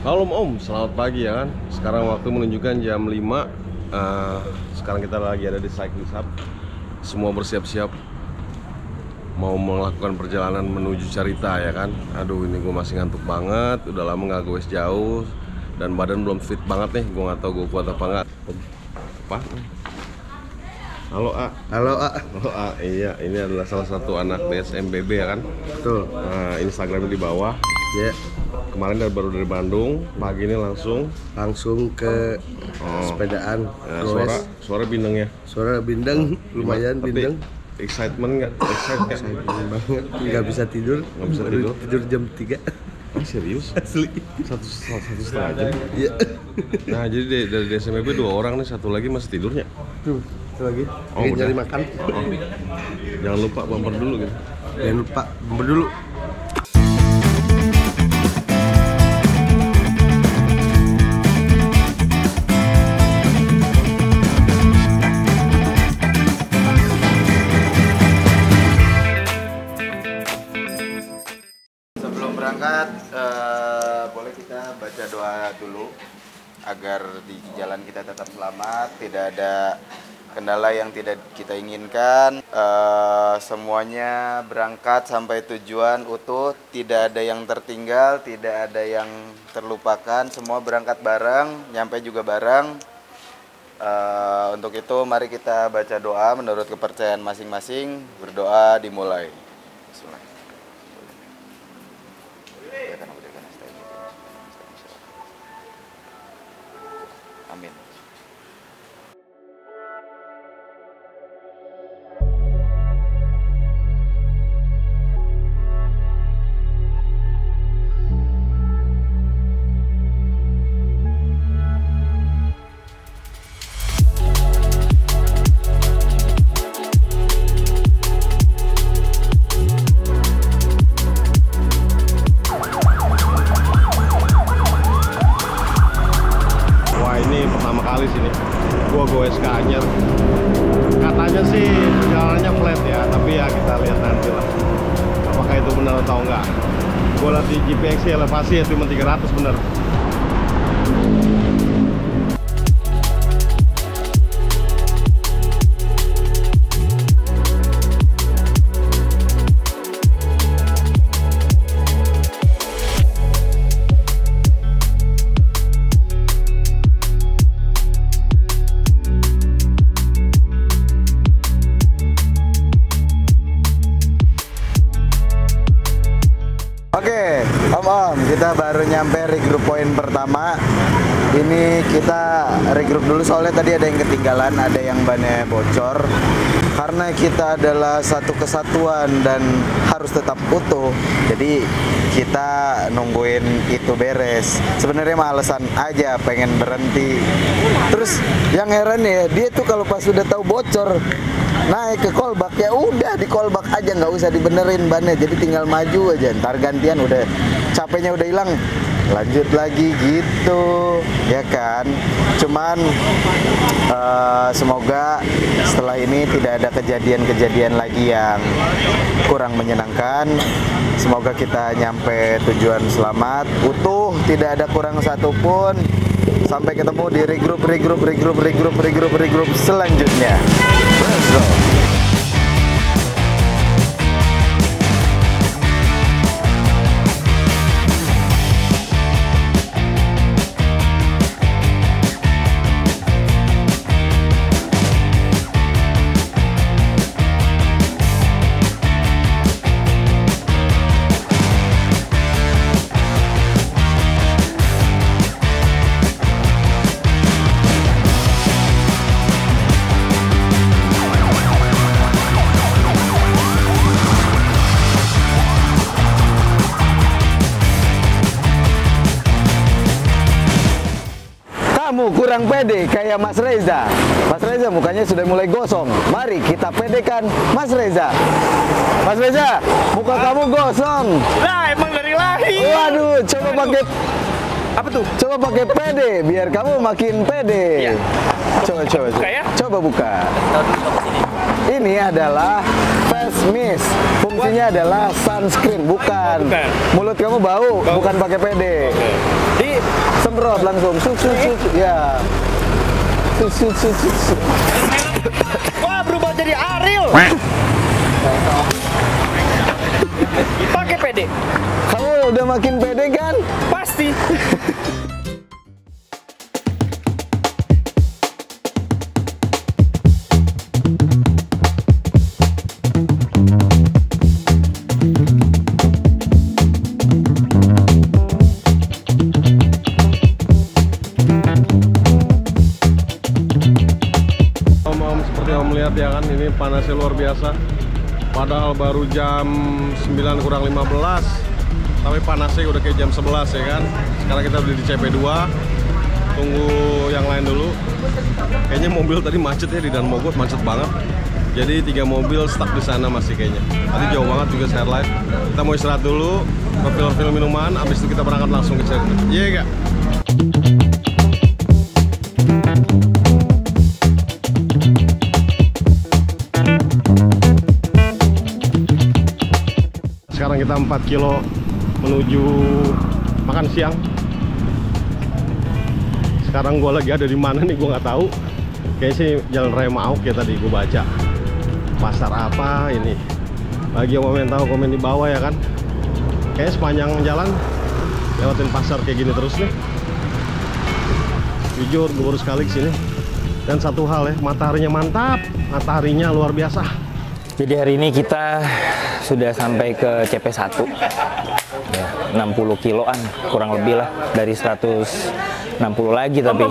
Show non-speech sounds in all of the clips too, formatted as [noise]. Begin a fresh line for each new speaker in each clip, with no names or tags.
Halo Om, selamat pagi ya kan. Sekarang waktu menunjukkan jam 5 Eh, Sekarang kita lagi ada di Cycling Hub. Semua bersiap-siap Mau melakukan perjalanan menuju Carita ya kan? Aduh ini gue masih ngantuk banget. Udah lama nggak goes jauh. Dan badan belum fit banget nih. Gue nggak tahu gue kuat apa nggak. Apa? Halo A.
Halo, A.
Halo A, iya ini adalah salah satu anak DSMBB ya kan?
Betul.
Nah, Instagramnya di bawah.
Ya,
Kemarin dari, baru dari Bandung, pagi ini langsung
langsung ke
Oh.
sepedaan.
Ya, suara suara bindeng ya.
Suara bindeng, lumayan
Tapi
bindeng.
Excitement nggak? Excited nggak?
banget. Nggak bisa tidur.
Nggak bisa
Baru
tidur?
Tidur jam 3.
Ah, serius? [laughs]
Asli.
Satu, satu setengah jam.
Iya.
Nah jadi dari, dari DSMB dua orang nih, satu lagi masih tidurnya.
Tuh, itu lagi.
Oh,
nyari makan.
Oh. Jangan lupa bumper dulu gitu.
Jangan lupa bumper dulu.
Berangkat, eh, boleh kita baca doa dulu agar di jalan kita tetap selamat, tidak ada kendala yang tidak kita inginkan. Eh, semuanya berangkat sampai tujuan utuh, tidak ada yang tertinggal, tidak ada yang terlupakan. Semua berangkat bareng, nyampe juga bareng. Eh, untuk itu, mari kita baca doa menurut kepercayaan masing-masing. Berdoa dimulai. Amin.
Itu benar atau enggak? Gua lihat di GPX elevasi ya cuma 300 bener.
Kita regroup dulu soalnya tadi ada yang ketinggalan, ada yang bannya bocor. Karena kita adalah satu kesatuan dan harus tetap utuh. Jadi kita nungguin itu beres. Sebenarnya mah alasan aja pengen berhenti. Terus yang heran ya, dia tuh kalau pas udah tahu bocor, naik ke kolbak ya udah di kolbak aja nggak usah dibenerin bannya jadi tinggal maju aja ntar gantian udah capeknya udah hilang lanjut lagi gitu ya kan? Cuman eh, semoga setelah ini tidak ada kejadian-kejadian lagi yang kurang menyenangkan. Semoga kita nyampe tujuan selamat. Utuh tidak ada kurang satupun. Sampai ketemu di regroup regroup regroup regroup regroup regroup selanjutnya. Let's go Kamu kurang pede kayak Mas Reza. Mas Reza mukanya sudah mulai gosong. Mari kita pedekan Mas Reza. Mas Reza, muka kamu gosong.
Lah emang dari lahir.
Waduh, coba pakai
Apa tuh?
coba pakai pede biar kamu makin pede.
Iya.
Coba coba coba.
Buka ya?
Coba buka. Ini adalah face mist. Fungsinya adalah sunscreen, bukan.
Bukan.
Mulut kamu bau,
Bau.
bukan pakai pede.
Di
semprot langsung. Suk, suk, suk. Ya. Suk, suk, suk, suk.
Wah, berubah jadi Ariel. Pakai PD.
Kamu udah makin pede kan?
Biasa. Padahal baru jam 9 kurang 15 tapi panasnya udah kayak jam 11 ya kan. Sekarang kita beli di CP2. Tunggu yang lain dulu. Kayaknya mobil tadi macet ya di Dan Mogot macet banget. Jadi tiga mobil stuck di sana masih kayaknya. Tadi jauh banget juga Skylight. Kita mau istirahat dulu, film-film minuman, habis itu kita berangkat langsung ke Cirebon. Iya gak? 4 kilo menuju makan siang. Sekarang gue lagi ada di mana nih gue nggak tahu. Kayaknya sih Jalan Raya Mauk ya tadi gue baca. Pasar apa ini? Bagi yang mau tahu komen di bawah ya kan. Kayaknya sepanjang jalan lewatin pasar kayak gini terus nih. Jujur gue baru sekali ke sini. Dan satu hal ya, mataharinya mantap, mataharinya luar biasa.
Jadi hari ini kita sudah sampai ke CP1 ya, 60 kiloan kurang lebih lah dari 160 lagi tapi.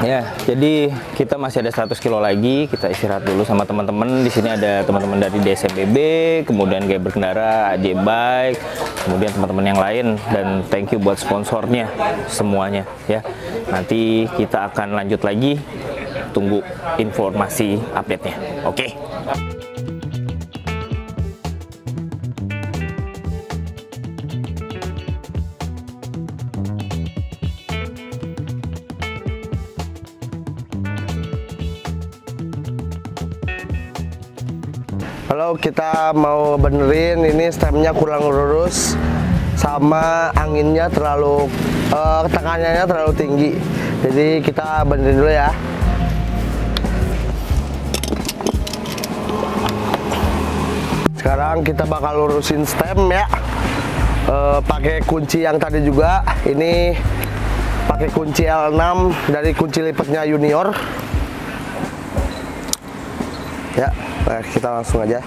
Ya jadi kita masih ada 100 kilo lagi kita istirahat dulu sama teman-teman. Di sini ada teman-teman dari DSMBB kemudian gaya berkendara AJ Bike kemudian teman-teman yang lain. Dan thank you buat sponsornya semuanya ya. Nanti kita akan lanjut lagi tunggu informasi update-nya. Oke.
Halo, kita mau benerin ini stemnya kurang lurus sama anginnya terlalu eh, tekanannya terlalu tinggi. Jadi kita benerin dulu ya. Sekarang kita bakal lurusin stem ya. Eh, pakai kunci yang tadi juga. Ini pakai kunci L6 dari kunci lipatnya Junior. Ya, kita langsung aja.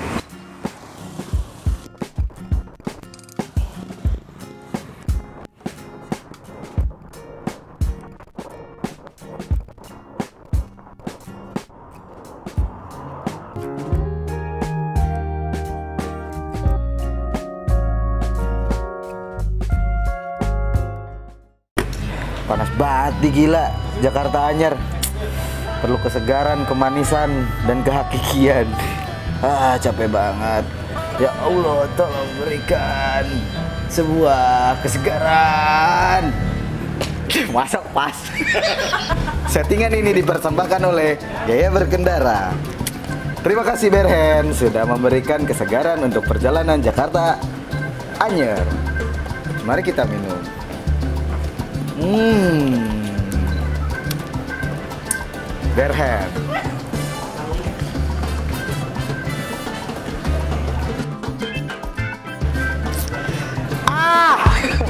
Di gila Jakarta Anyar. Perlu kesegaran, kemanisan, dan kehakikian. [laughs] Ah, capek banget. Ya Allah, tolong berikan sebuah kesegaran. [clears throat] Masa pas. [laughs] Settingan ini dipersembahkan oleh Gaya Berkendara. Terima kasih Berhen sudah memberikan kesegaran untuk perjalanan Jakarta Anyer. Mari kita minum. Hmm. that have Ah!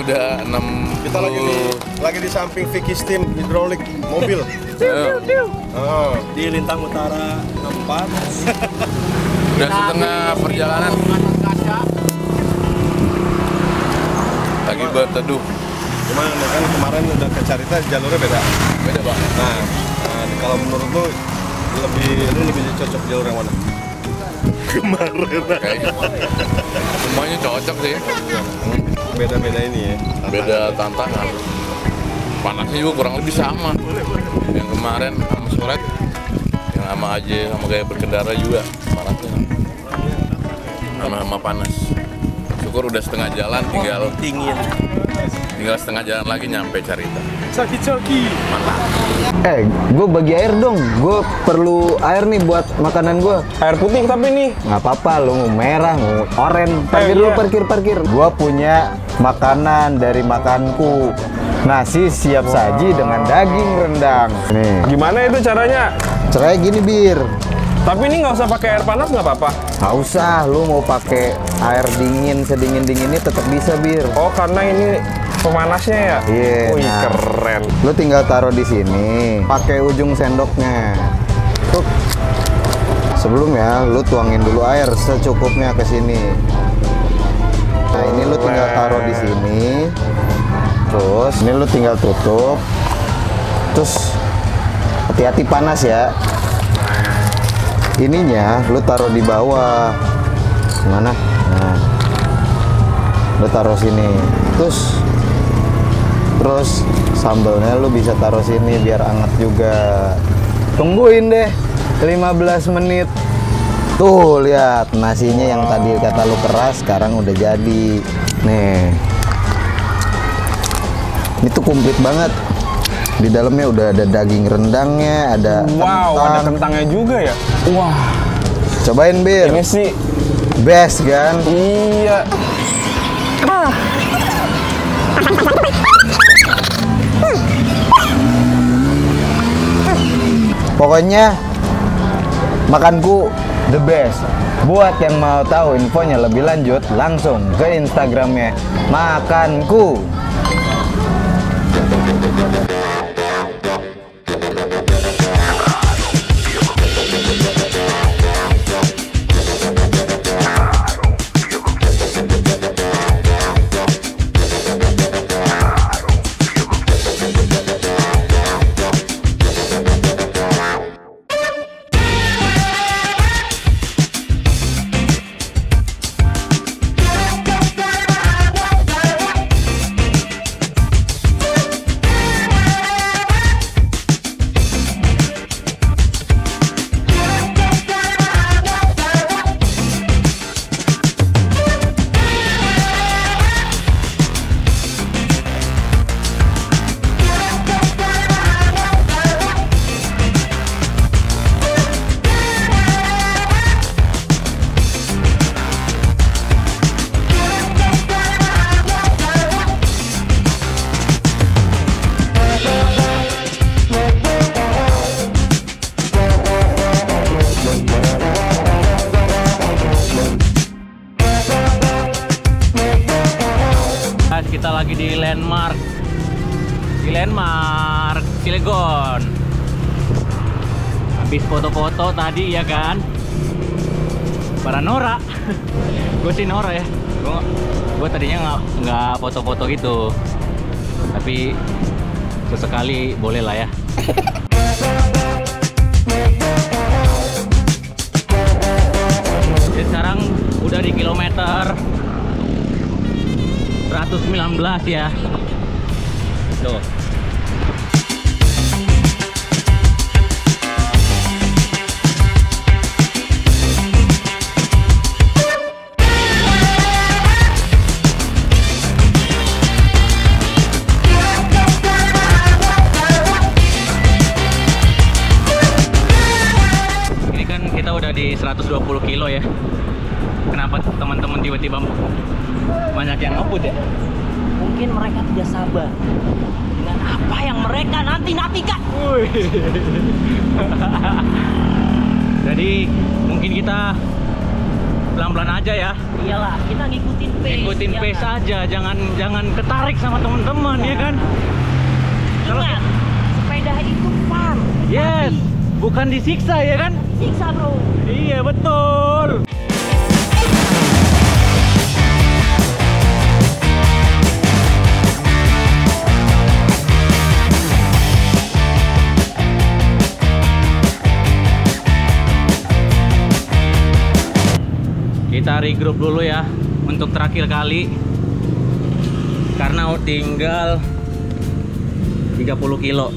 Udah 6
Kita lagi di lagi di samping Vicky Steam hidrolik mobil. [laughs] Oh.
Di Lintang Utara 64. [laughs]
udah setengah perjalanan. Lagi berteduh
Gimana? Nih kan kemarin udah ke Carita jalurnya beda.
beda banget
Nah, nah, kalau menurut lu lebih lu lebih cocok jalur yang mana?
kayaknya. Semuanya cocok sih [laughs]
Beda-beda ini ya.
beda tantangan. Panasnya juga kurang lebih sama. Yang kemarin sama Suret yang sama aja sama gaya berkendara juga panasnya. Sama-sama panas. Syukur udah setengah jalan tinggal
Dingin.
tinggal setengah jalan lagi nyampe Carita
Coki-coki.
mantap
Eh, gue bagi air dong. Gue perlu air nih buat makanan gue.
Air putih tapi nih.
Nggak apa-apa, lu mau merah, mau oren. Parkir
Eh,
dulu,
iya.
parkir, parkir. Gue punya makanan dari makanku. Nasi siap saji dengan daging rendang. Nih,
Gimana itu caranya?
caranya gini bir.
Tapi ini nggak usah pakai air panas nggak apa-apa.
Nggak usah, lu mau pakai air dingin sedingin dinginnya tetap bisa bir.
Oh karena ini pemanasnya ya.
Iya,
Wih
nah.
keren.
Lu tinggal taruh di sini, pakai ujung sendoknya. Tuh. Sebelumnya lu tuangin dulu air secukupnya ke sini. Nah, ini lu tinggal taruh di sini. Terus ini lu tinggal tutup. Terus hati-hati panas ya. Ininya lu taruh di bawah. Mana? Nah. Lu taruh sini. Terus Terus sambelnya lu bisa taruh sini biar anget juga. Tungguin deh 15 menit. Tuh lihat nasinya yang tadi kata lu keras sekarang udah jadi. Nih. Ini tuh komplit banget. Di dalamnya udah ada daging rendangnya, ada
Wow,
kentang.
ada kentangnya juga ya. Wah,
Cobain bir.
ini sih
Best kan?
iya.
Pokoknya makanku the best. Buat yang mau tahu infonya lebih lanjut, langsung ke Instagramnya makanku.
Cilegon. Habis foto-foto tadi ya kan? Para Nora. [laughs] gue sih Nora ya. Gue tadinya nggak nggak foto-foto gitu. Tapi sesekali boleh lah ya. Jadi sekarang udah di kilometer 119 ya. Tuh. 120 kilo ya. Kenapa teman-teman tiba-tiba banyak yang ngebut ya? Mungkin mereka tidak sabar dengan apa yang mereka nanti-nantikan. Wih. [laughs] Jadi mungkin kita pelan-pelan aja ya.
Iyalah, kita ngikutin pace.
Ikutin
ya
pace
kan?
aja, jangan jangan ketarik sama teman-teman ya kan.
Ingat, sepeda itu fun.
Yes, bukan disiksa ya kan?
Siksa bro.
Iya betul. Kita regroup dulu ya untuk terakhir kali karena tinggal 30 kilo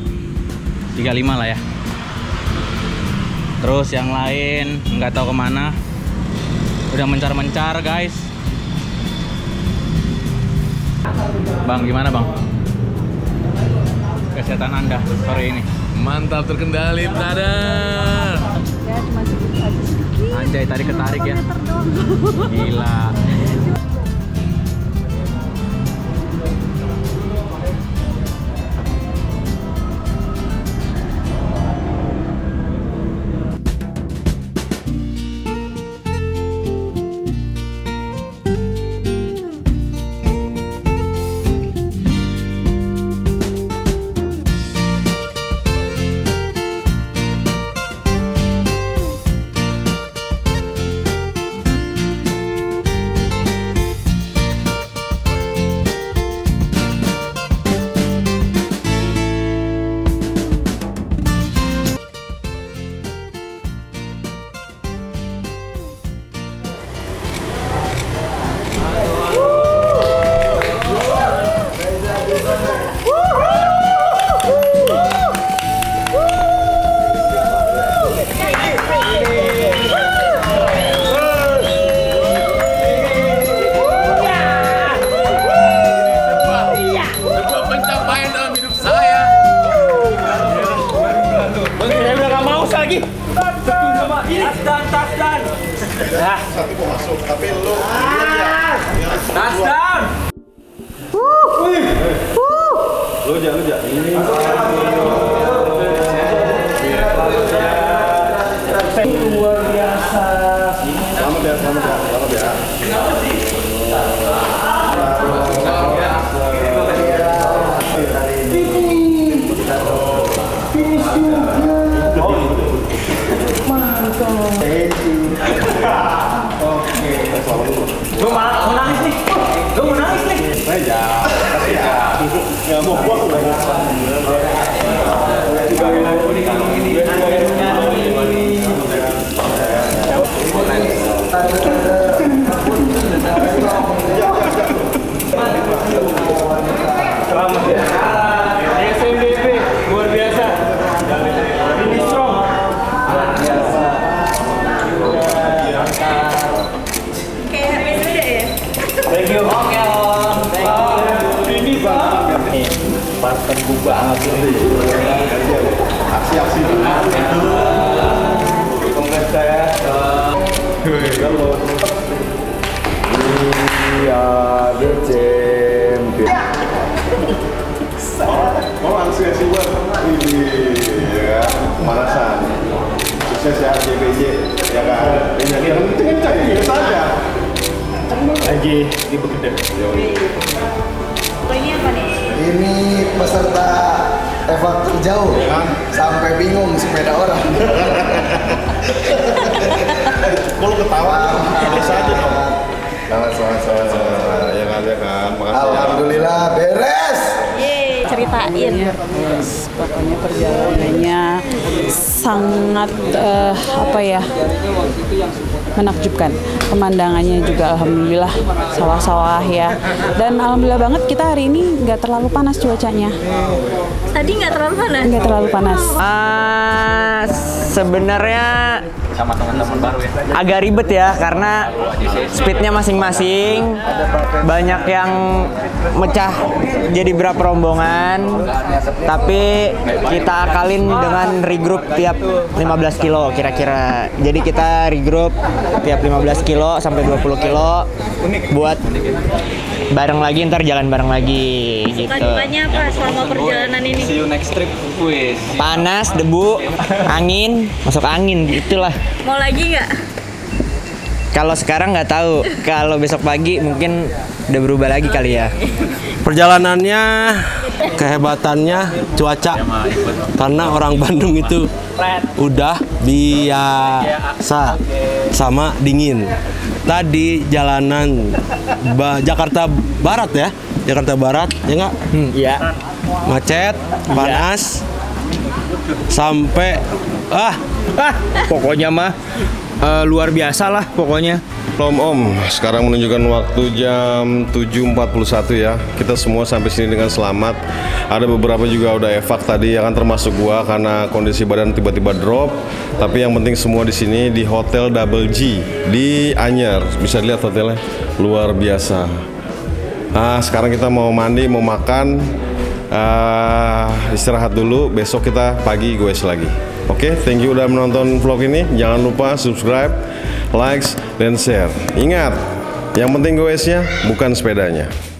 35 lah ya terus yang lain nggak tahu ke mana. Udah mencar-mencar guys. Bang gimana bang? Kesehatan anda sore ini?
Mantap terkendali, brother.
Ya cuma sedikit aja sedikit.
anjay tarik ketarik ya. Gila satu mau masuk tapi lu tasdan Lu Selamat
Sukses ya JBJ ya kan. Ini yang penting kencang ya saja.
Lagi di bekedel.
Pokoknya apa nih?
Ini peserta evak terjauh sampai bingung sepeda orang.
Kalau ketawa biasa aja dong. Selamat selamat selamat selamat. Ya kan ya kan. Makasih ya.
Alhamdulillah beres.
Ceritain.
Yes, pokoknya perjalanannya sangat eh, apa ya menakjubkan. Pemandangannya juga alhamdulillah sawah-sawah ya. Dan alhamdulillah banget kita hari ini nggak terlalu panas cuacanya
Tadi nggak terlalu panas.
nggak terlalu panas
Ah, sebenarnya
Sama teman-teman baru ya.
agak ribet ya karena speednya masing-masing banyak yang mecah jadi berapa rombongan tapi kita akalin dengan regroup tiap 15 kilo kira-kira jadi kita regroup tiap 15 kilo sampai 20 kilo buat bareng lagi ntar jalan bareng lagi gitu
Suka-dukanya apa selama perjalanan ini?
See you next trip. Wis.
panas debu angin masuk angin itulah
Mau lagi nggak?
Kalau sekarang nggak tahu. Kalau besok pagi mungkin udah berubah lagi kali ya.
Perjalanannya, kehebatannya, cuaca. Karena orang Bandung itu udah biasa sama dingin. Tadi jalanan Ba- Jakarta Barat ya, Jakarta Barat ya nggak?
Iya.
Macet, panas, sampai ah
Ah, pokoknya mah eh, luar biasa lah pokoknya.
Om Om, sekarang menunjukkan waktu jam 7.41 ya. Kita semua sampai sini dengan selamat. Ada beberapa juga udah evak tadi, yang kan termasuk gua karena kondisi badan tiba-tiba drop. Tapi yang penting semua di sini di Hotel Double G di Anyer. Bisa lihat hotelnya luar biasa. Ah, sekarang kita mau mandi, mau makan, ah, istirahat dulu. Besok kita pagi goes lagi. Oke, thank you udah menonton vlog ini. Jangan lupa subscribe, likes, dan share. Ingat, yang penting goesnya bukan sepedanya.